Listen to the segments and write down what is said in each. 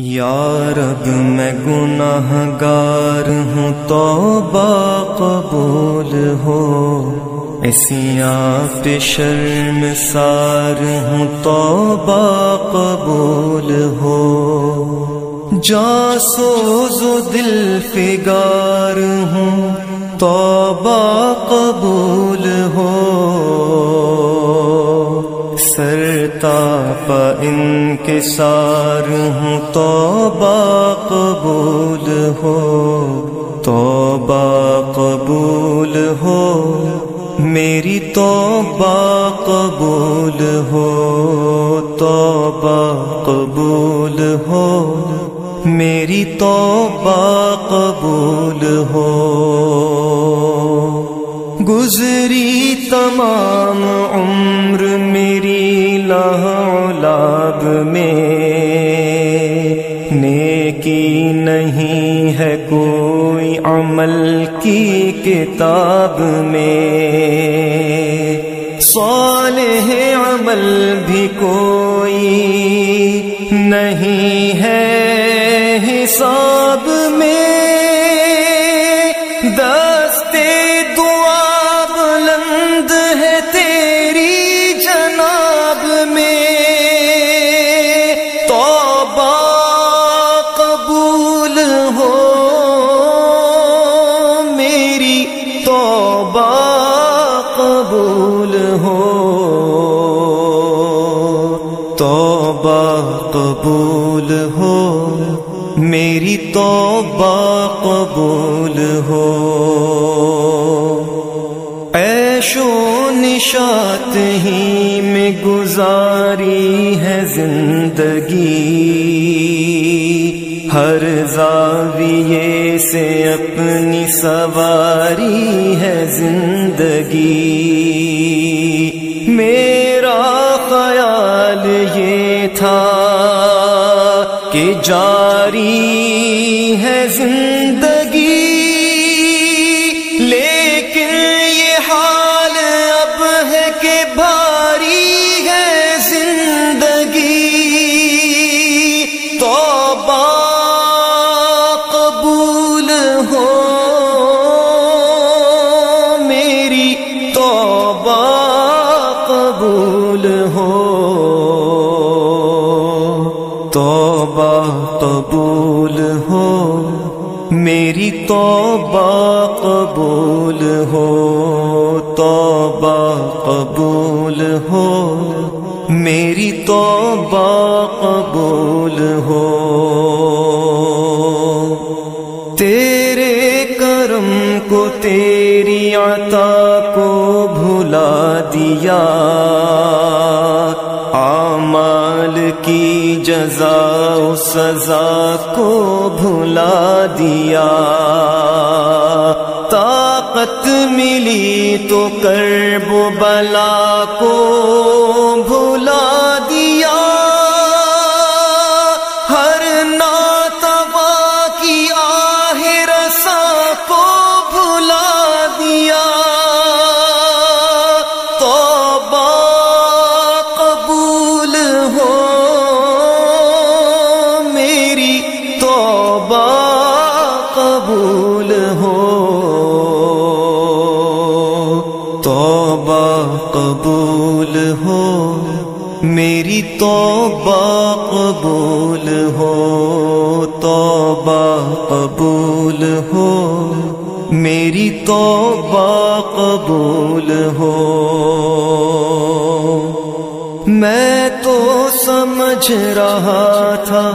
यारब मैं गुनाहगार हूँ, तौबा कबूल हो। ऐसिया पे शर्म सार हूँ, तौबा कबूल हो। जा सोजो दिल फिगार हूँ, तौबा कबूल हो। सरतापा इनके सार हूँ तौबा कबूल हो तौबा कबूल हो। मेरी तौबा कबूल हो तौबा कबूल हो। मेरी तौबा कबूल हो। गुजरी तमाम उम्र मेरी लाब में नेकी नहीं है कोई अमल की किताब में। सालेह अमल भी कोई नहीं है हिसाब तौबा कबूल हो मेरी तोबा कबूल हो तोबा कबूल हो मेरी की जजा सजा को भुला दिया। ताकत मिली तो कर्ब बला को कबूल हो, मेरी तौबा कबूल हो। मैं तो समझ रहा था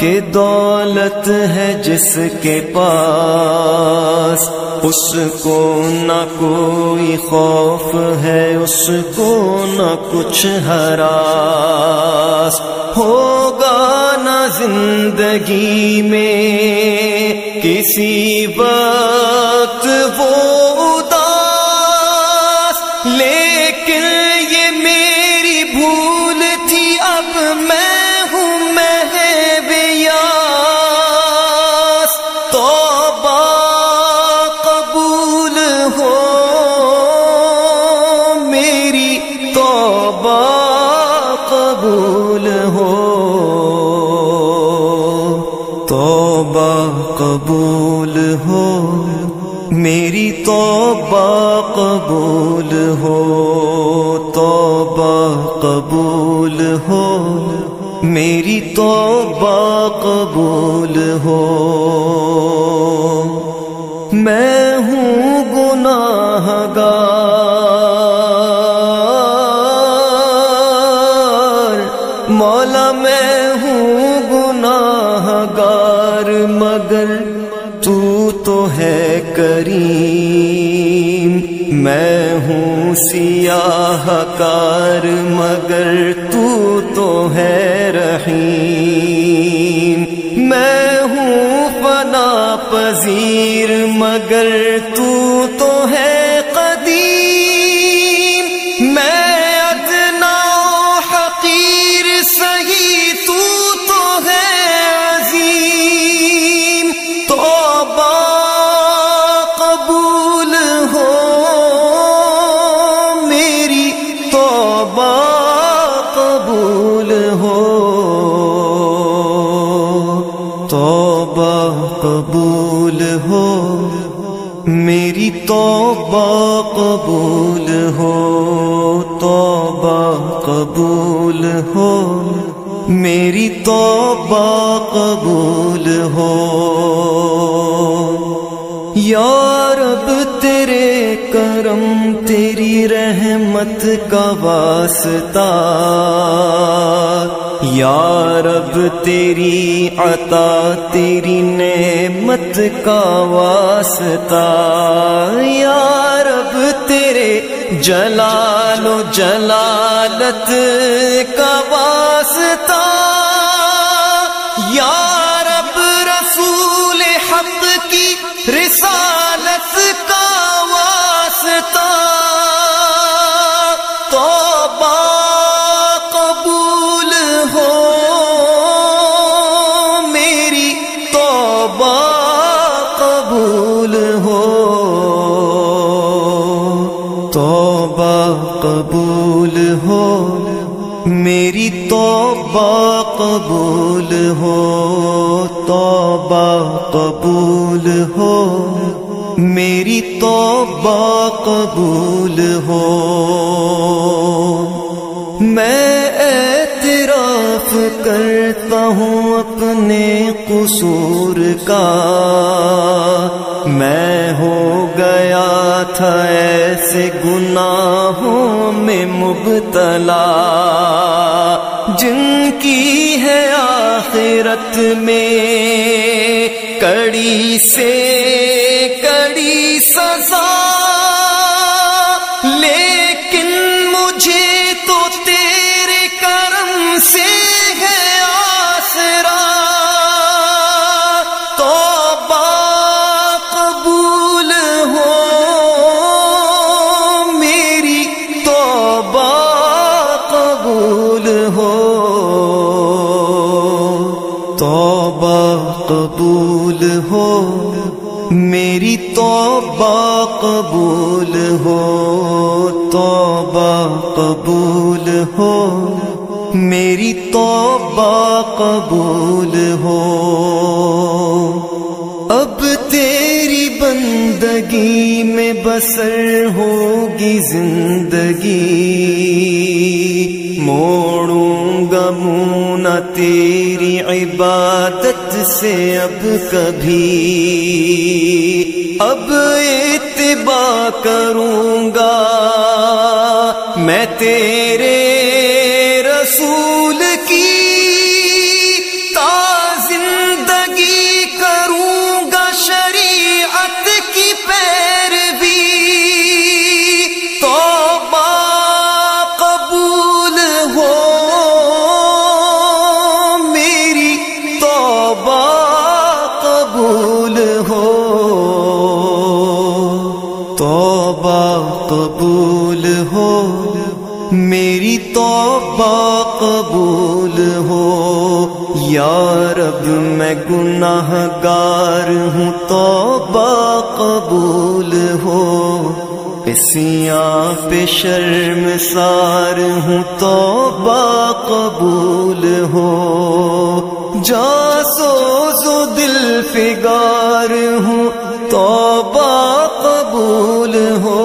कि दौलत है जिसके पास, उसको न कोई खौफ है, उसको न कुछ हरास। होगा ज़िंदगी में किसी वक्त वो मेरी तोबा कबूल हो तोबा कबूल हो। मेरी तोबा कबूल हो। मैं हूँ गुनाहगा हूँ मगर तू तो है रहीम। मैं हूँ फना पजीर मगर मेरी तौबा कबूल हो। यार अब तेरे करम, तेरी रहमत का वास्ता। यार अब तेरी अता, तेरी नेमत का वास्ता। यार अब तेरे जलालो जलालत का वास्ता। यार अब रसूल हक की रिसालत का वास्ता। तौबा कबूल हो मेरी, तौबा कबूल हो। तौबा कबूल हो मेरी, तौबा कबूल कबूल हो, मेरी तौबा कबूल हो। मैं एतराफ करता हूँ अपने कसूर का। मैं हो गया था ऐसे गुनाहों में मुबतला। जिनकी है आखिरत में कड़ी से तौबा कबूल हो, मेरी तौबा कबूल हो, तौबा कबूल हो, मेरी तौबा कबूल हो। अब तेरी बंदगी में बसर होगी ज़िंदगी, मोड़ूँगा मुँह न तेरी इबादत से अब कभी। अब इतबा करूँगा मैं तेरे मैं गुनाहगार हूँ, तौबा कबूल हो। इसियाँ पे शर्मसार हूँ तो कबूल हो। जा सोजो दिल फिगार हूँ तो कबूल हो।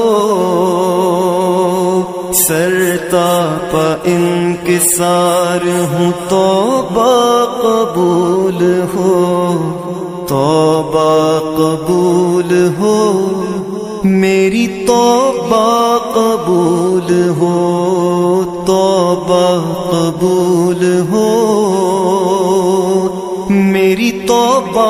सरता प इन सार हूँ तो कबूल हो तोबा कबूल हो मेरी तोबा कबूल हो तोबा कबूल हो मेरी तौबा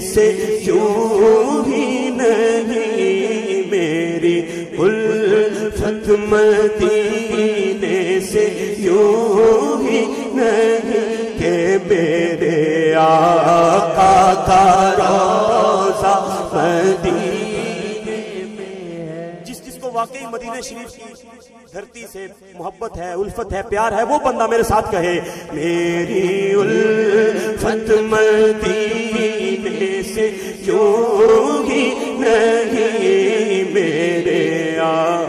से जो भी उल्फत मदीने से क्यों ही नहीं के मेरे आका का रोजा मदीने में जिस जिसको वाकई मदीने शरीफ की धरती से मोहब्बत है, उल्फत है, प्यार है, वो बंदा मेरे साथ कहे, मेरी उल्फत मदीने से क्यों ही नहीं मेरे आका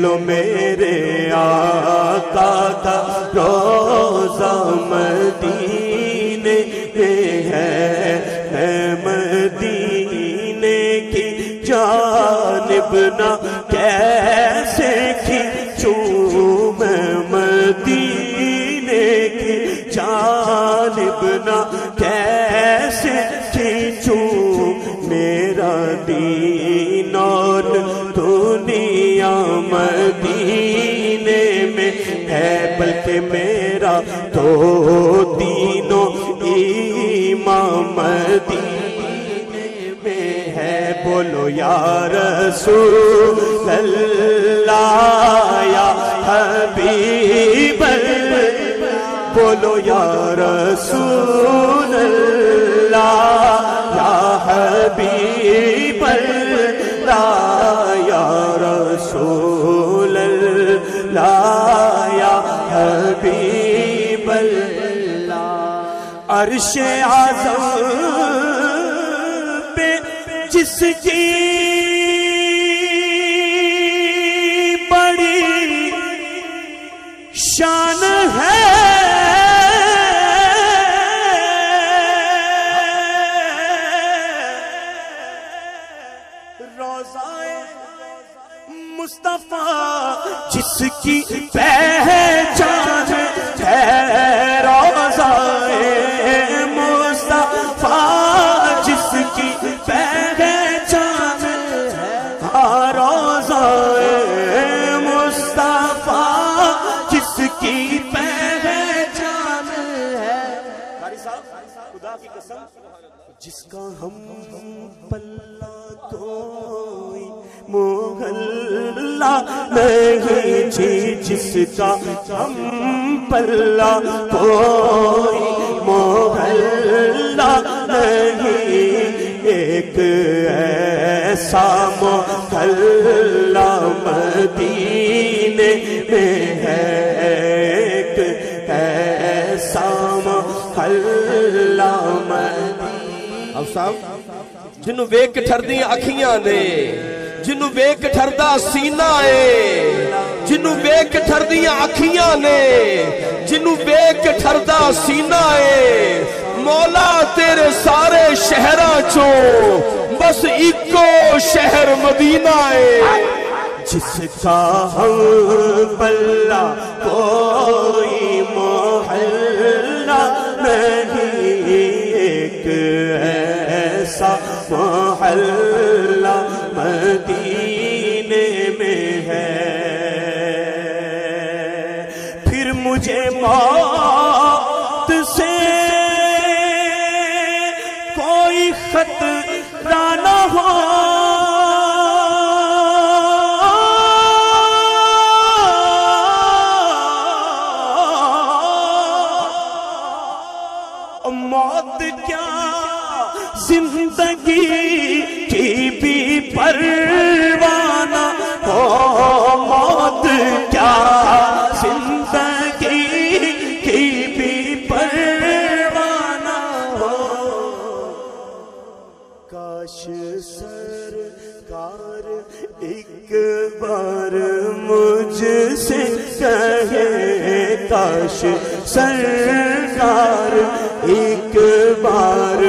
बोलो मेरे आका का बल्कि मेरा। तो तीनों ईमाम मदीने में है। बोलो यार या हबीब बोलो यार या हबीब अल्लाह अर्श आज़म पे जिसकी बड़ी शान है। रोजाए मुस्तफ़ा जिसकी पहचान खुदा की कसम, जिसका हम पल्ला कोई मोहल्ला नहीं जी जिसका हम पल्ला कोई मोहल्ला नहीं, एक ऐसा मोहल्ला मदीने में है। ਅਬ ਸਾਹਿਬ ਜਿਹਨੂੰ ਵੇਖ ਕੇ ਠਰਦੀਆਂ ਅੱਖੀਆਂ ਨੇ ਜਿਹਨੂੰ ਵੇਖ ਕੇ ਠਰਦਾ ਸੀਨਾ ਏ ਜਿਹਨੂੰ ਵੇਖ ਕੇ ਠਰਦੀਆਂ ਅੱਖੀਆਂ ਨੇ ਜਿਹਨੂੰ ਵੇਖ ਕੇ ਠਰਦਾ ਸੀਨਾ ਏ ਮੌਲਾ ਤੇਰੇ ਸਾਰੇ ਸ਼ਹਿਰਾਂ ਚੋਂ ਬਸ ਇੱਕੋ ਸ਼ਹਿਰ ਮਦੀਨਾ ਏ जिसका हम पल्ला कोई मोहल्ला नहीं एक ऐसा मोहल्ला मदीने में है। फिर मुझे मौत बख्श सरकार एक बार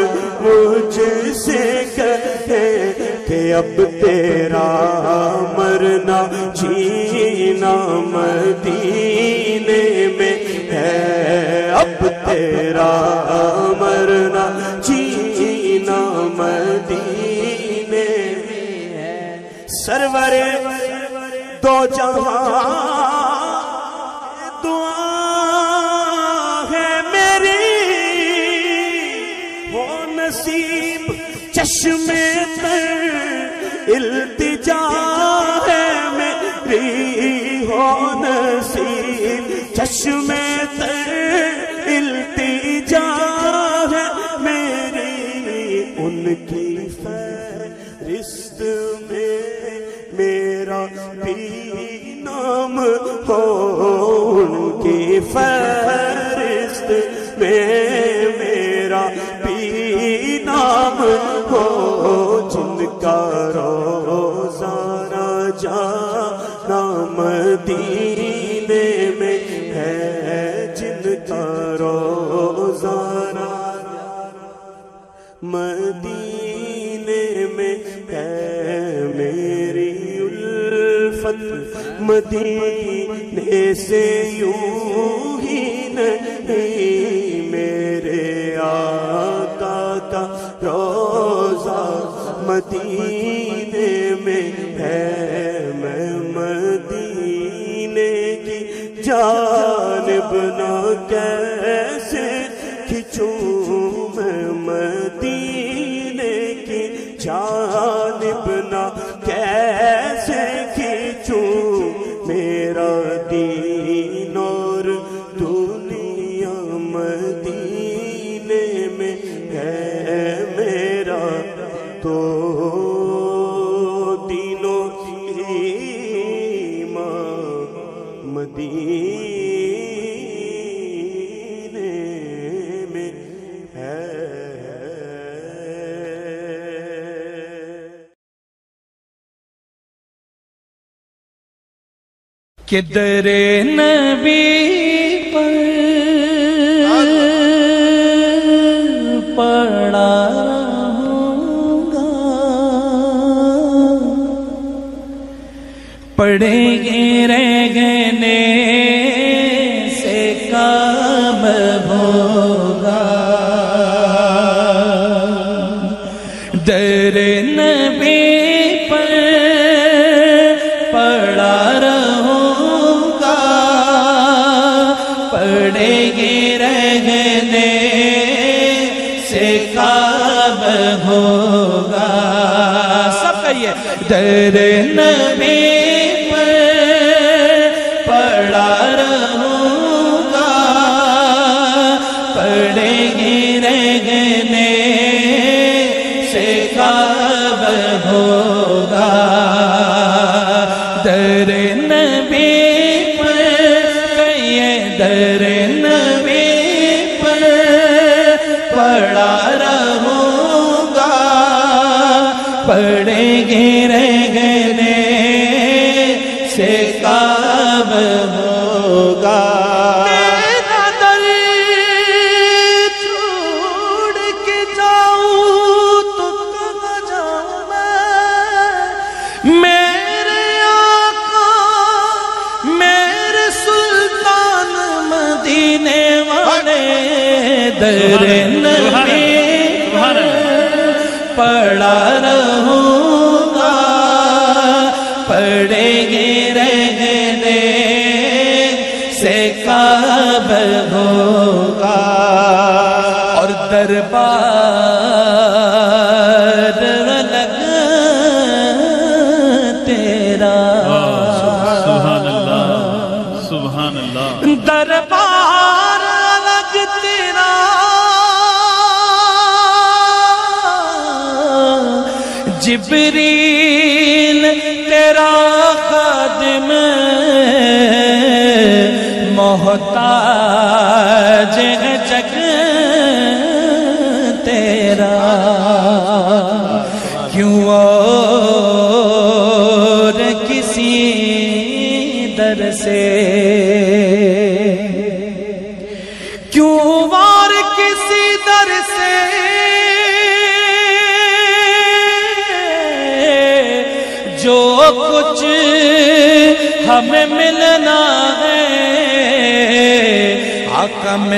मुझसे कहे के अब तेरा मरना जीना मदीने में है। अब तेरा मरना जीना मदीने में है। सरवर, दो जहाँ चश्मे में इल्तिजा मदीने से यूँ ही नहीं मेरे आका का रोजा मदीने में है। मैं मदीने की जान ना किधरे नबी होगा। सब कहिए दर नबी दर पड़ा रहा।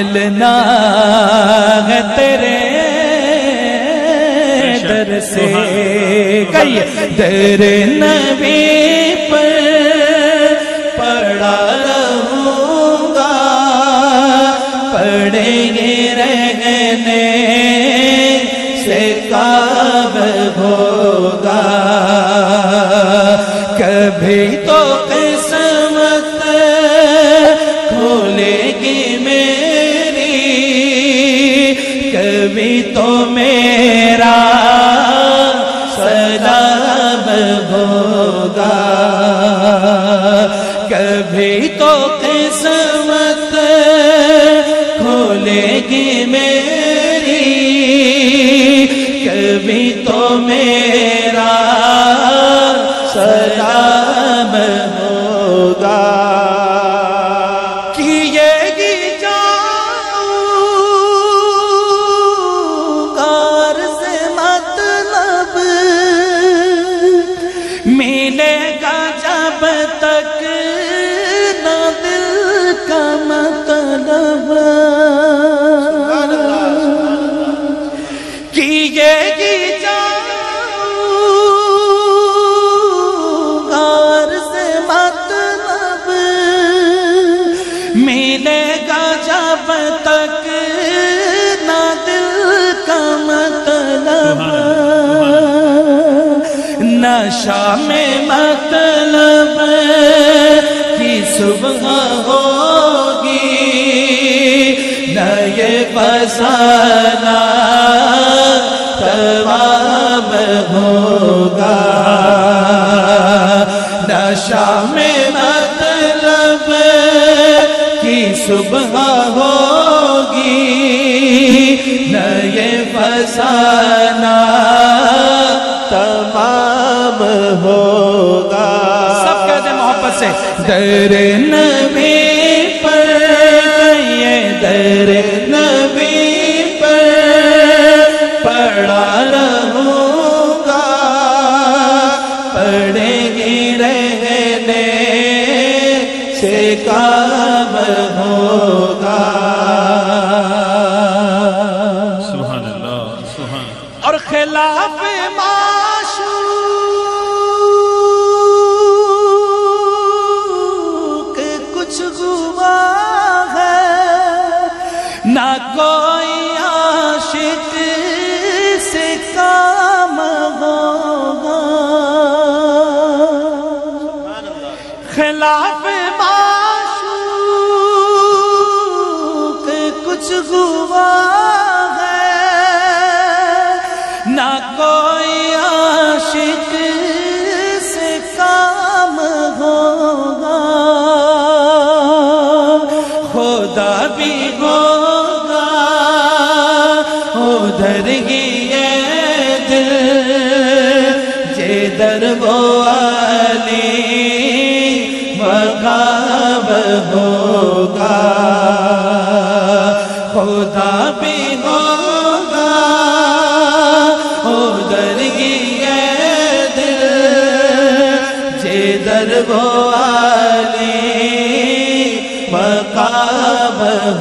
मिलना है तेरे दर से। कहिए दर नबी पर पड़ा रहूँगा पड़ेंगे रहने से काब होगा। कभी तो नशा में मतलब की सुबह होगी न ये फसाना तमाम होगा। नशा में मतलब की सुबह होगी। न ये फसाना तमाम होगा। सब कहते मोहब्बत से। दर नबी दर खिलाफ माशूक कुछ हुआ।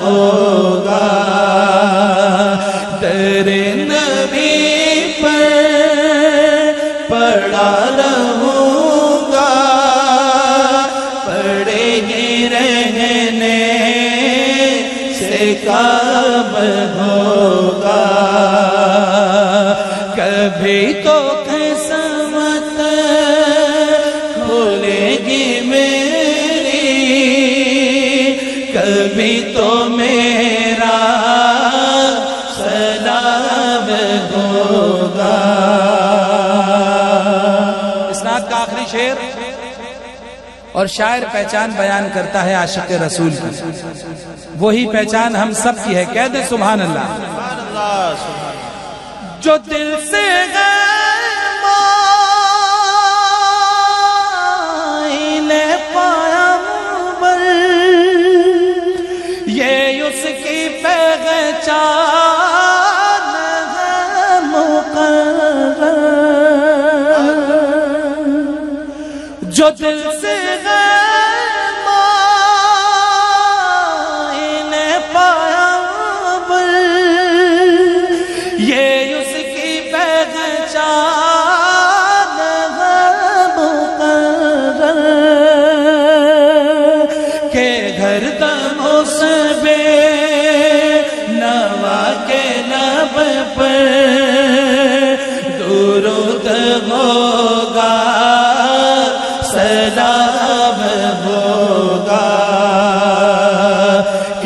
हो और शायर पहचान बयान करता है आशिक रसूल की। वही पहचान हम सब की है। कह दे सुबह अल्लाह। जो दिल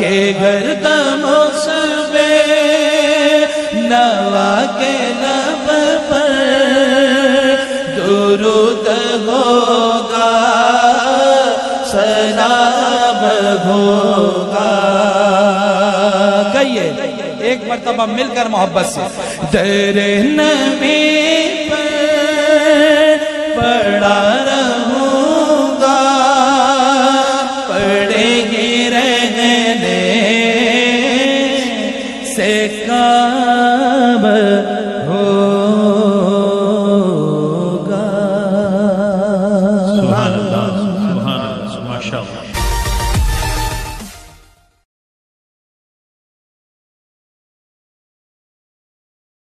के घर दमों से बे नवा के लब पर दुरुद होगा सलाम होगा। कहिए एक मरतबा मिलकर मोहब्बत से। दर नबी पर पड़ा